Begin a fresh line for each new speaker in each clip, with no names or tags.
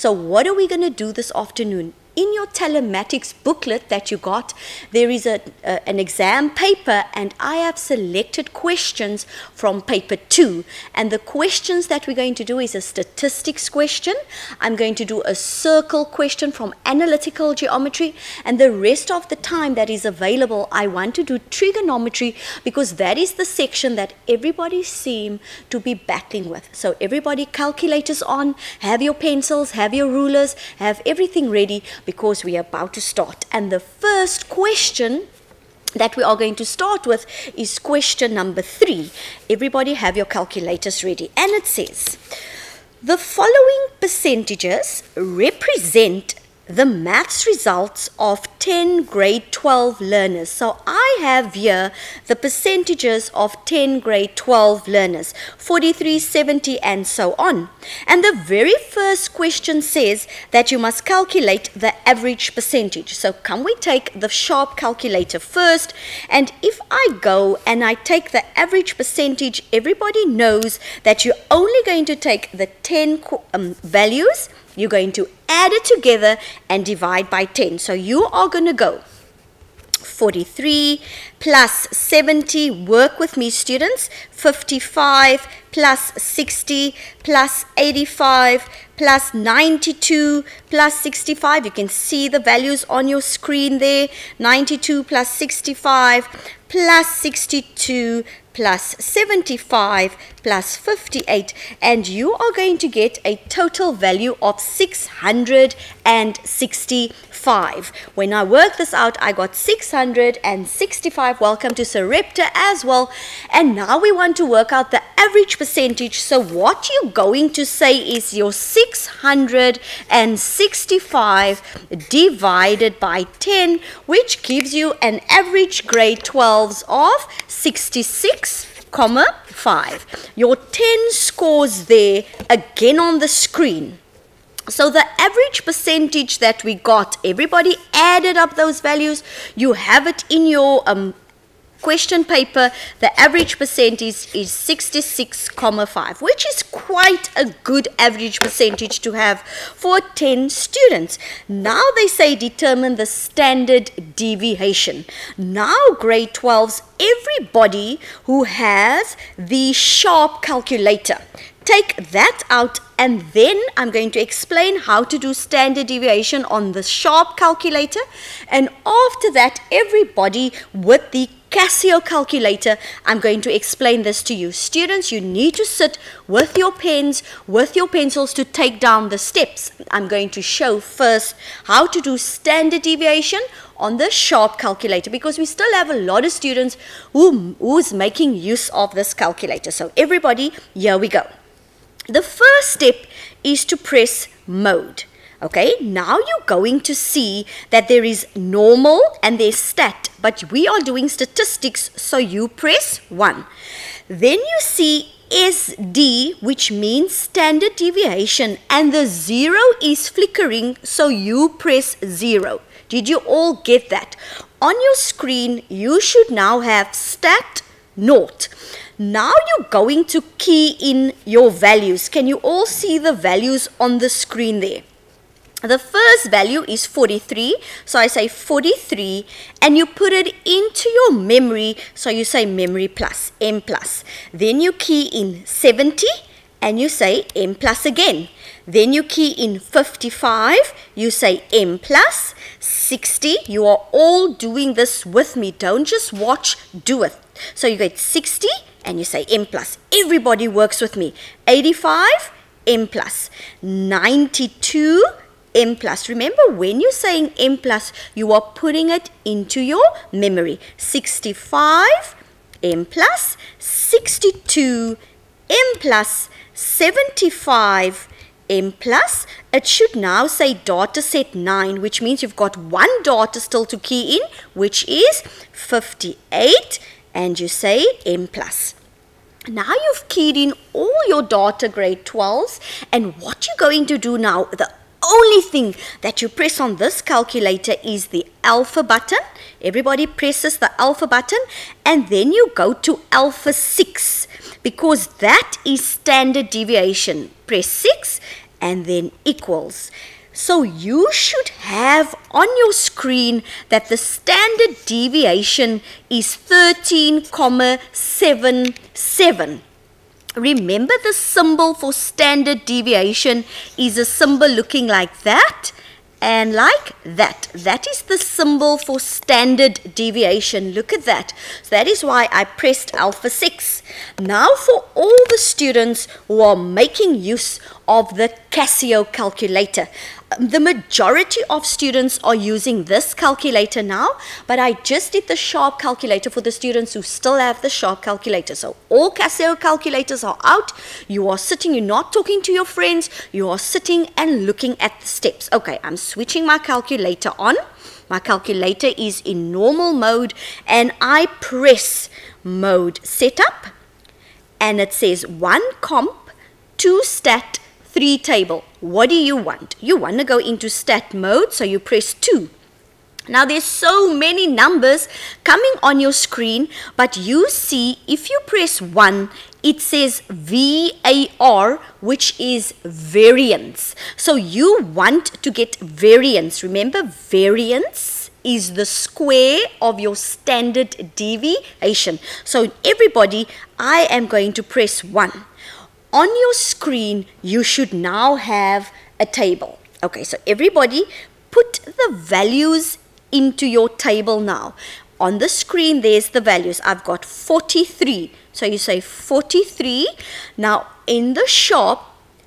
So what are we going to do this afternoon? In your telematics booklet that you got, there is a, an exam paper, and I have selected questions from paper two. And the questions that we're going to do is a statistics question. I'm going to do a circle question from analytical geometry, and the rest of the time that is available, I want to do trigonometry because that is the section that everybody seem to be battling with. So everybody calculators on, have your pencils, have your rulers, have everything ready because we are about to start. And the first question that we are going to start with is question number three. Everybody have your calculators ready. And it says, the following percentages represent the maths results of 10 grade 12 learners. So I have here the percentages of 10 grade 12 learners, 43, 70 and so on. And the very first question says that you must calculate the average percentage. So can we take the sharp calculator first? And if I go and I take the average percentage, everybody knows that you're only going to take the 10 um, values you're going to add it together and divide by 10. So you are going to go 43 plus 70, work with me students, 55 plus 60 plus 85 plus 92 plus 65. You can see the values on your screen there. 92 plus 65 plus 62 plus 75 plus 58 and you are going to get a total value of 665. When I work this out, I got 665. Welcome to Sarepta as well. And now we want to work out the average percentage. So what you're going to say is your 665 divided by 10, which gives you an average grade 12s of 66 comma 5. Your 10 scores there again on the screen. So the average percentage that we got, everybody added up those values. You have it in your um, question paper, the average percentage is 66,5, which is quite a good average percentage to have for 10 students. Now they say determine the standard deviation. Now grade 12s, everybody who has the sharp calculator, take that out and then I'm going to explain how to do standard deviation on the sharp calculator and after that everybody with the Casio calculator, I'm going to explain this to you. Students, you need to sit with your pens, with your pencils to take down the steps. I'm going to show first how to do standard deviation on the sharp calculator because we still have a lot of students who, who's making use of this calculator. So everybody, here we go. The first step is to press mode. Okay, now you're going to see that there is normal and there's stat, but we are doing statistics, so you press 1. Then you see SD, which means standard deviation, and the 0 is flickering, so you press 0. Did you all get that? On your screen, you should now have stat naught. Now you're going to key in your values. Can you all see the values on the screen there? The first value is 43. So I say 43 and you put it into your memory. So you say memory plus, M plus. Then you key in 70 and you say M plus again. Then you key in 55, you say M 60, you are all doing this with me. Don't just watch, do it. So you get 60 and you say M plus. Everybody works with me. 85, M 92, M plus. Remember, when you're saying M plus, you are putting it into your memory. 65, M plus, 62, M plus, 75, M plus. It should now say data set 9, which means you've got one data still to key in, which is 58, and you say M plus. Now you've keyed in all your data grade 12s, and what you're going to do now, the only thing that you press on this calculator is the alpha button. Everybody presses the alpha button and then you go to alpha 6 because that is standard deviation. Press 6 and then equals. So you should have on your screen that the standard deviation is 13,77. Remember the symbol for standard deviation is a symbol looking like that and like that. That is the symbol for standard deviation. Look at that. So that is why I pressed alpha 6. Now for all the students who are making use of the Casio calculator. Um, the majority of students are using this calculator now, but I just did the sharp calculator for the students who still have the sharp calculator. So all Casio calculators are out. You are sitting, you're not talking to your friends, you are sitting and looking at the steps. Okay, I'm switching my calculator on. My calculator is in normal mode and I press mode setup and it says one comp, two stat, three table. What do you want? You want to go into stat mode, so you press 2. Now there's so many numbers coming on your screen, but you see if you press 1, it says VAR, which is variance. So you want to get variance. Remember, variance is the square of your standard deviation. So everybody, I am going to press 1 on your screen, you should now have a table. Okay, so everybody put the values into your table now. On the screen, there's the values. I've got 43. So you say 43. Now, in the sharp,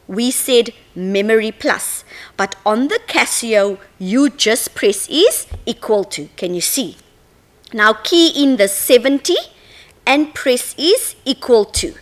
we said memory plus. But on the Casio, you just press is equal to. Can you see? Now, key in the 70 and press is equal to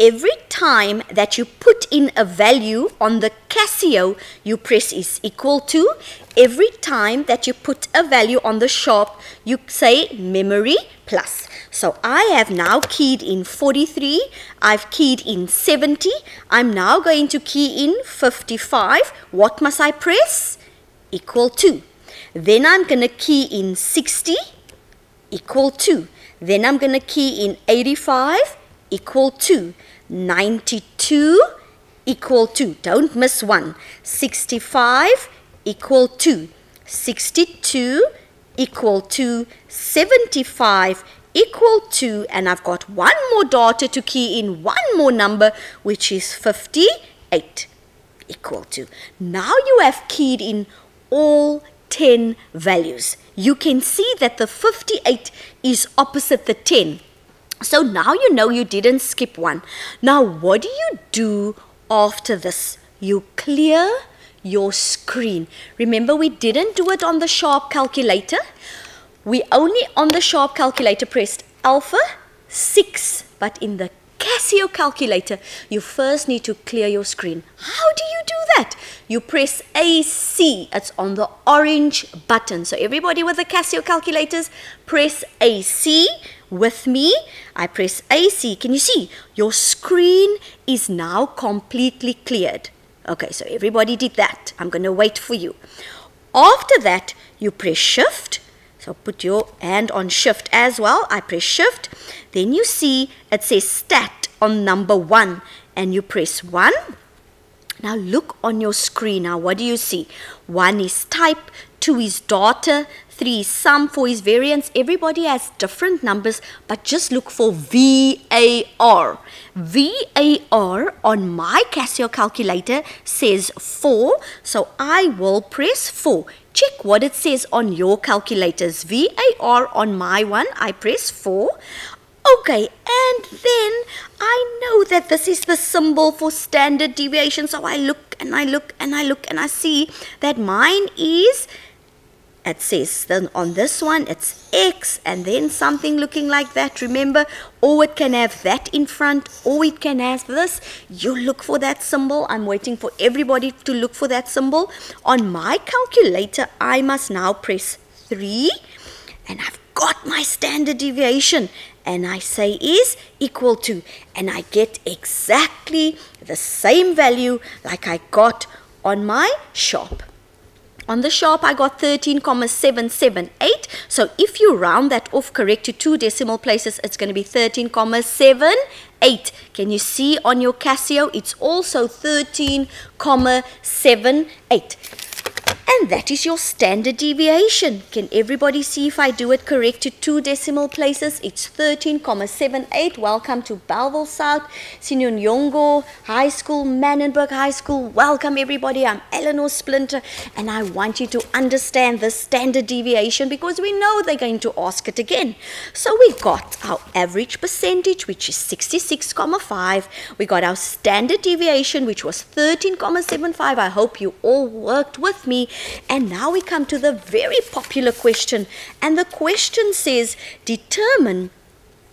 every time that you put in a value on the Casio, you press is equal to. Every time that you put a value on the sharp, you say memory plus. So I have now keyed in 43, I've keyed in 70, I'm now going to key in 55. What must I press? Equal to. Then I'm going to key in 60, equal to. Then I'm going to key in 85, equal to. 92 equal to, don't miss one, 65 equal to, 62 equal to, 75 equal to, and I've got one more data to key in, one more number, which is 58 equal to. Now you have keyed in all 10 values. You can see that the 58 is opposite the 10. So now you know you didn't skip one. Now what do you do after this? You clear your screen. Remember we didn't do it on the sharp calculator. We only on the sharp calculator pressed alpha 6 but in the Casio calculator, you first need to clear your screen. How do you do that? You press AC. It's on the orange button. So everybody with the Casio calculators, press AC with me. I press AC. Can you see? Your screen is now completely cleared. Okay, so everybody did that. I'm going to wait for you. After that, you press Shift. So put your hand on Shift as well. I press Shift. Then you see it says Stat on number 1 and you press 1. Now look on your screen. Now what do you see? 1 is type, 2 is data, 3 is sum, 4 is variance. Everybody has different numbers, but just look for VAR. VAR on my Casio calculator says 4, so I will press 4. Check what it says on your calculators. VAR on my one, I press 4. Okay, and then I know that this is the symbol for standard deviation, so I look and I look and I look and I see that mine is it says then on this one it's X and then something looking like that. Remember or it can have that in front or it can have this. You look for that symbol. I'm waiting for everybody to look for that symbol. On my calculator I must now press 3 and I've got my standard deviation. And I say is equal to and I get exactly the same value like I got on my sharp On the sharp, I got 13,778. So if you round that off correct to two decimal places, it's going to be 13,78. Can you see on your Casio? It's also 13,78. And that is your standard deviation. Can everybody see if I do it correct to two decimal places? It's 13,78. Welcome to Bellville South, Sinenjongo High School, Manenberg High School. Welcome everybody. I'm Eleanor Splinter and I want you to understand the standard deviation because we know they're going to ask it again. So we got our average percentage which is 66,5. We got our standard deviation which was 13,75. I hope you all worked with me and now we come to the very popular question. And the question says, determine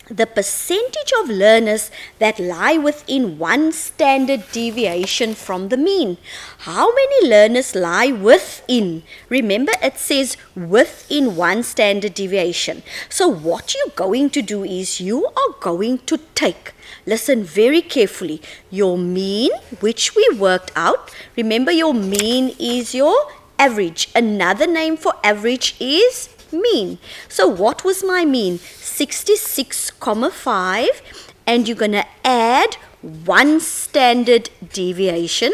the percentage of learners that lie within one standard deviation from the mean. How many learners lie within? Remember, it says within one standard deviation. So, what you're going to do is you are going to take, listen very carefully, your mean, which we worked out. Remember, your mean is your average. Another name for average is mean. So what was my mean? 66 comma 5 and you're going to add one standard deviation.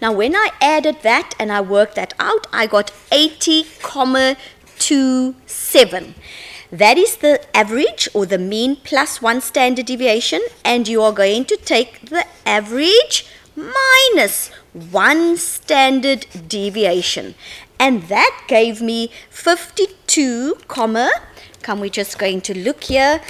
Now when I added that and I worked that out, I got 80 comma 27. That is the average or the mean plus one standard deviation and you are going to take the average minus one standard deviation. And that gave me 52 comma, come we're just going to look here,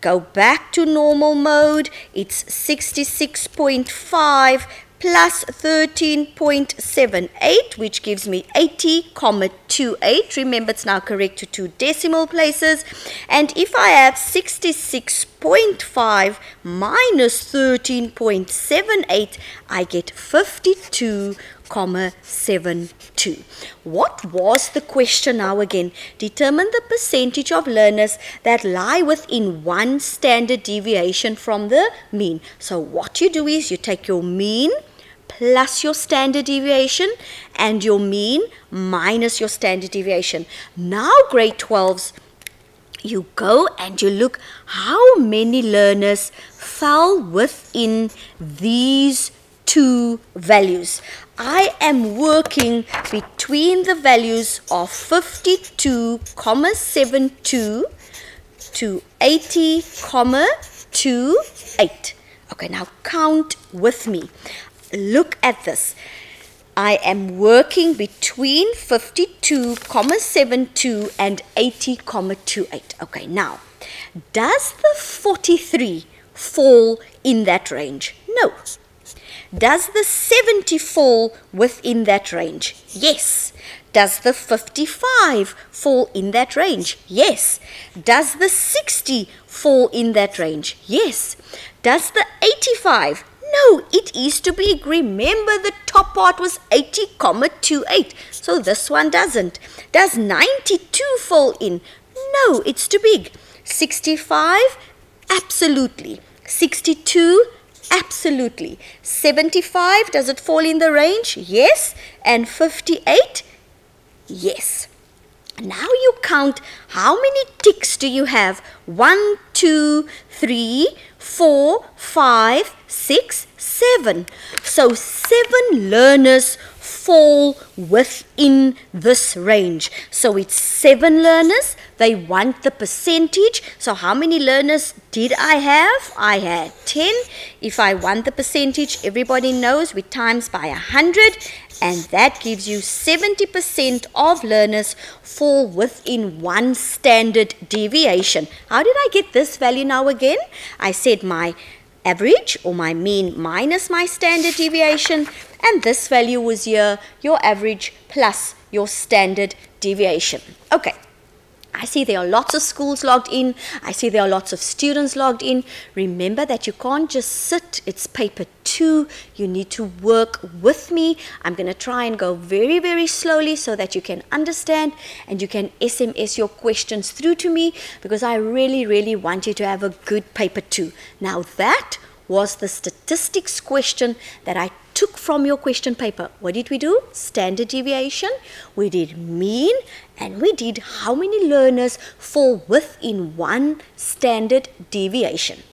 go back to normal mode, it's 66.5 plus 13.78 which gives me 80,28 remember it's now correct to two decimal places and if I have 66.5 minus 13.78 I get 52 comma 72. What was the question now again? Determine the percentage of learners that lie within one standard deviation from the mean. So what you do is you take your mean plus your standard deviation and your mean minus your standard deviation. Now grade 12s, you go and you look how many learners fell within these two values. I am working between the values of 52,72 to 80,28. Okay, now count with me look at this. I am working between 52,72 and 80,28. Okay, now, does the 43 fall in that range? No. Does the 70 fall within that range? Yes. Does the 55 fall in that range? Yes. Does the 60 fall in that range? Yes. Does the 85 no, it is too big. Remember the top part was 80 comma 28. So this one doesn't. Does 92 fall in? No, it's too big. 65? Absolutely. 62? Absolutely. 75, does it fall in the range? Yes. And 58? Yes. Now you count how many ticks do you have? One, two, three, four, five, six, seven. So seven learners fall within this range. So it's seven learners. They want the percentage. So how many learners did I have? I had 10. If I want the percentage, everybody knows we times by 100 and that gives you 70% of learners fall within one standard deviation. How did I get this value now again? I said my average or my mean minus my standard deviation and this value was here your average plus your standard deviation. Okay. I see there are lots of schools logged in. I see there are lots of students logged in. Remember that you can't just sit. It's paper two. You need to work with me. I'm going to try and go very, very slowly so that you can understand and you can SMS your questions through to me because I really, really want you to have a good paper two. Now that was the statistics question that I took from your question paper. What did we do? Standard deviation, we did mean, and we did how many learners fall within one standard deviation.